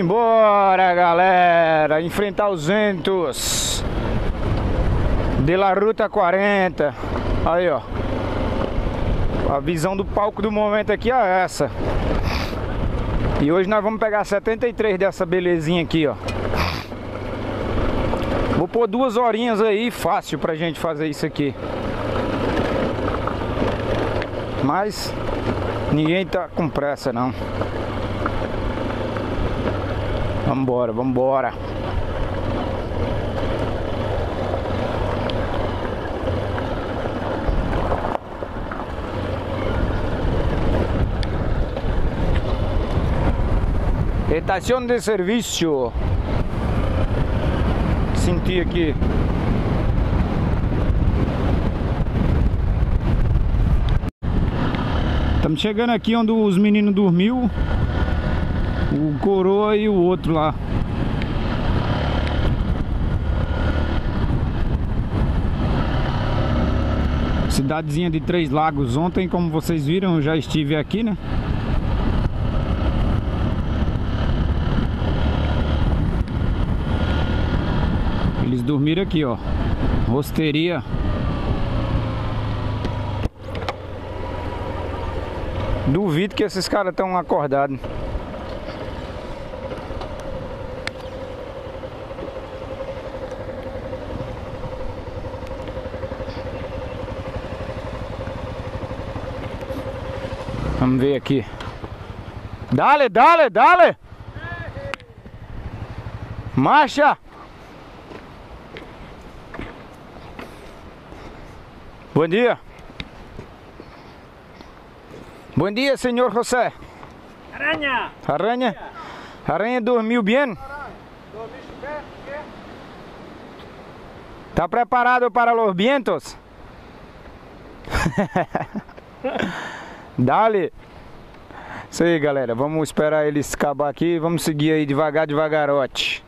Simbora, galera, enfrentar os ventos de la Ruta 40. Aí, ó. A visão do palco do momento aqui é essa. E hoje nós vamos pegar 73 dessa belezinha aqui, ó. Vou pôr duas horinhas aí, fácil pra gente fazer isso aqui. Mas ninguém tá com pressa não. Vambora, vambora. Estação de serviço. Senti aqui. Estamos chegando aqui onde os meninos dormiu. O coroa e o outro lá. Cidadezinha de Três Lagos. Ontem, como vocês viram, eu já estive aqui, né? Eles dormiram aqui, ó. Rosteria. Duvido que esses caras estão acordados. Vamos ver aqui. Dale, dale, dale. Marcha. Bom dia. Bom dia, senhor José. Aranha! Aranha? Aranha dormiu bem? Tá preparado para los vientos? Dale. Isso aí, galera. Vamos esperar eles acabar aqui. Vamos seguir aí devagar, devagarote.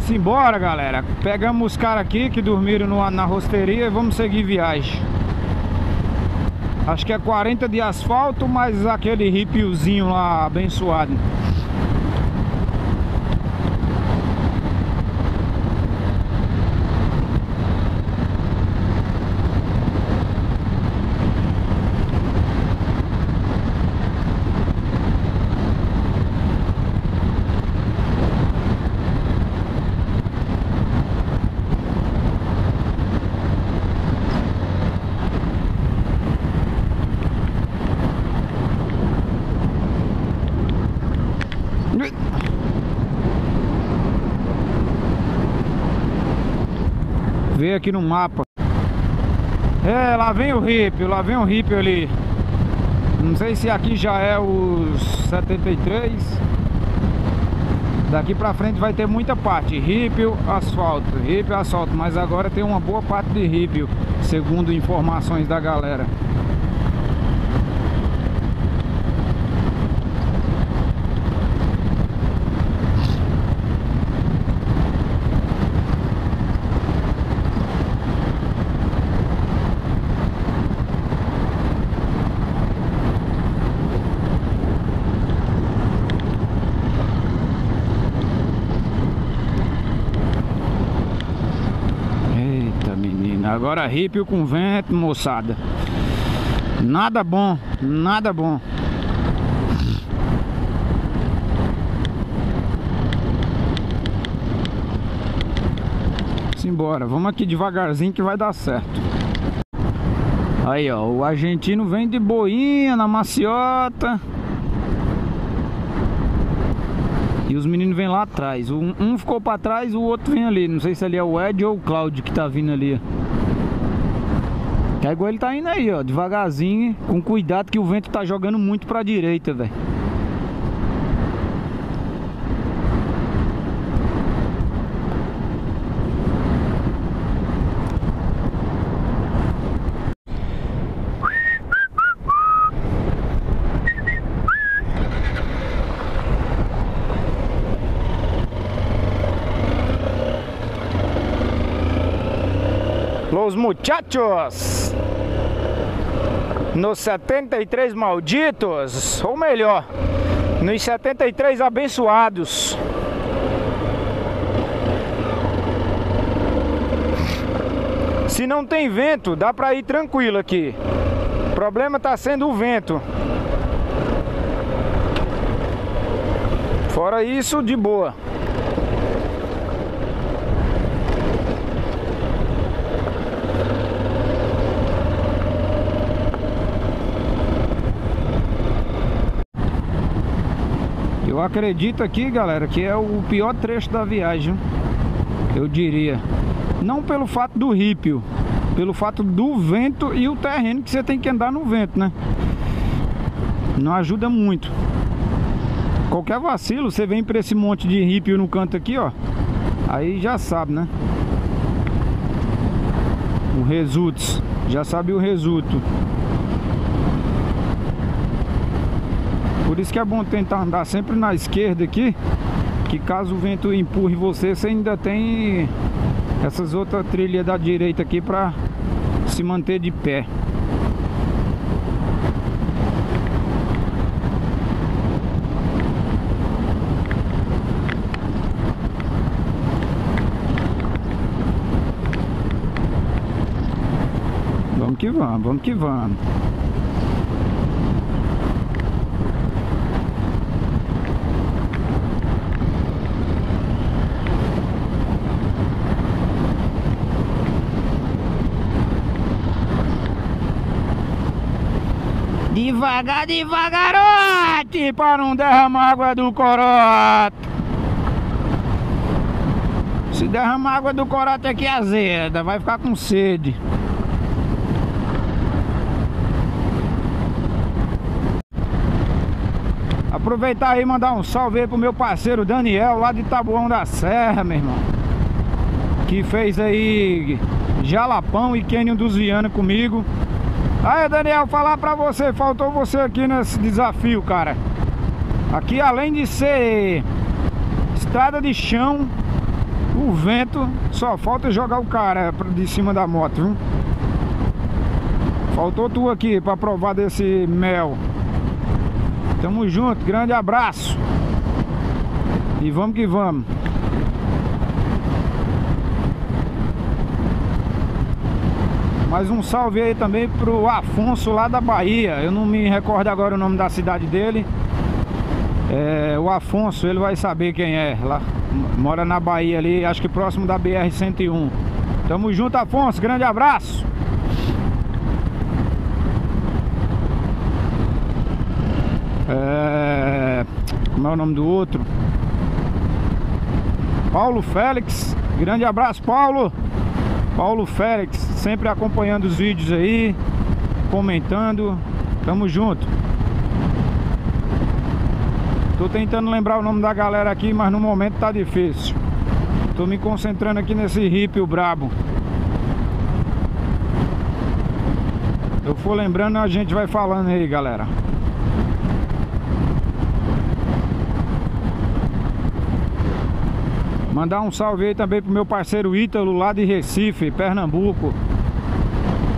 Simbora, galera. Pegamos os caras aqui que dormiram no, na rosteria e vamos seguir viagem. Acho que é 40 de asfalto, mas aquele ripiozinho lá abençoado. Vê aqui no mapa. É, lá vem o Ripio, lá vem o Ripio ali. Não sei se aqui já é os 73. Daqui pra frente vai ter muita parte. Ripio, asfalto, Ripio, asfalto. Mas agora tem uma boa parte de Ripio, segundo informações da galera. Agora ripio com vento, moçada. Nada bom, nada bom. Simbora, vamos aqui devagarzinho que vai dar certo. Aí ó, o argentino vem de boinha na maciota. E os meninos vêm lá atrás. Um, um ficou pra trás, o outro vem ali. Não sei se ali é o Ed ou o Cláudio que tá vindo ali. Que é igual ele tá indo aí, ó. Devagarzinho, com cuidado que o vento tá jogando muito pra direita, velho. Los muchachos nos 73 malditos, ou melhor, Nos 73 abençoados. Se não tem vento, dá pra ir tranquilo aqui. O problema tá sendo o vento. Fora isso, de boa. Eu acredito aqui, galera, que é o pior trecho da viagem. Eu diria. Não pelo fato do rípio, pelo fato do vento e o terreno que você tem que andar no vento, né? Não ajuda muito. Qualquer vacilo, você vem para esse monte de rípio no canto aqui, ó. Aí já sabe, né? O results. Já sabe o resultado. Por isso que é bom tentar andar sempre na esquerda aqui, que caso o vento empurre você, você ainda tem essas outras trilhas da direita aqui para se manter de pé. Vamos que vamos, vamos que vamos. Devagar, devagarote, para não derramar água do corote. Se derramar água do corote aqui azeda, vai ficar com sede. Aproveitar aí e mandar um salve aí pro meu parceiro Daniel, lá de Tabuão da Serra, meu irmão. Que fez aí Jalapão e Kenyon dos Viana comigo. Aí, Daniel, falar pra você, faltou você aqui nesse desafio, cara. Aqui, além de ser estrada de chão, o vento, só falta jogar o cara de cima da moto, viu? Faltou tu aqui pra provar desse mel. Tamo junto, grande abraço. E vamos que vamos. Mais um salve aí também pro Afonso lá da Bahia. Eu não me recordo agora o nome da cidade dele. É, o Afonso, ele vai saber quem é. Lá, mora na Bahia ali, acho que próximo da BR-101. Tamo junto, Afonso. Grande abraço. É, como é o nome do outro? Paulo Félix. Grande abraço, Paulo. Paulo Félix, sempre acompanhando os vídeos aí, comentando. Tamo junto. Tô tentando lembrar o nome da galera aqui, mas no momento tá difícil. Tô me concentrando aqui nesse hippie brabo. Eu for lembrando, a gente vai falando aí, galera. Mandar um salve aí também pro meu parceiro Ítalo lá de Recife, Pernambuco.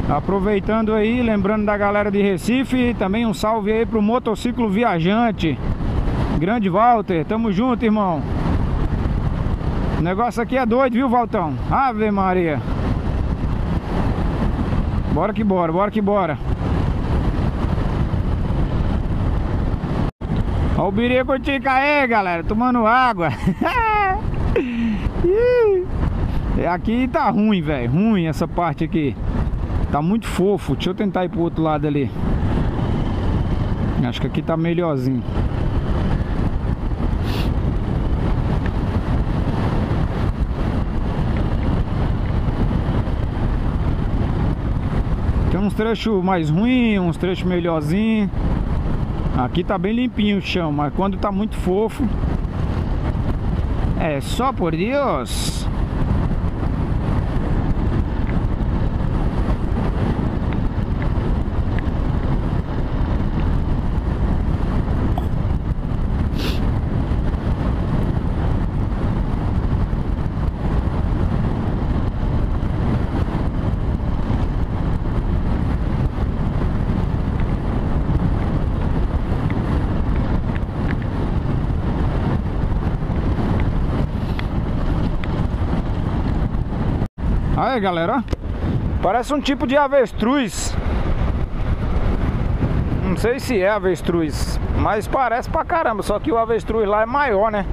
Aproveitando aí, lembrando da galera de Recife, também um salve aí pro motociclo viajante. Grande Walter, tamo junto, irmão. O negócio aqui é doido, viu, Valtão? Ave Maria. Bora que bora, bora que bora. Olha o birico aí, galera, tomando água. aqui tá ruim, velho. Ruim essa parte aqui. Tá muito fofo. Deixa eu tentar ir pro outro lado ali. Acho que aqui tá melhorzinho. Tem uns trechos mais ruins, uns trechos melhorzinhos. Aqui tá bem limpinho o chão, mas quando tá muito fofo, é só por Deus. Aí galera, Parece um tipo de avestruz Não sei se é avestruz Mas parece pra caramba Só que o avestruz lá é maior, né?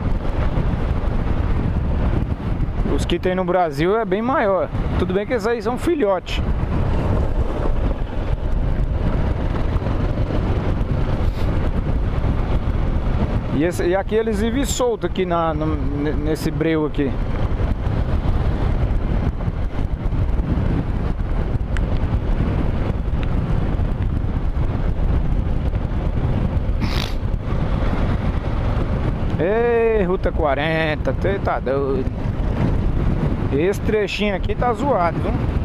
Os que tem no Brasil é bem maior Tudo bem que esses aí são filhotes E, esse, e aqui eles vivem solto aqui na, no, nesse breu aqui. Ruta 40, você tá doido. Esse trechinho aqui tá zoado, viu?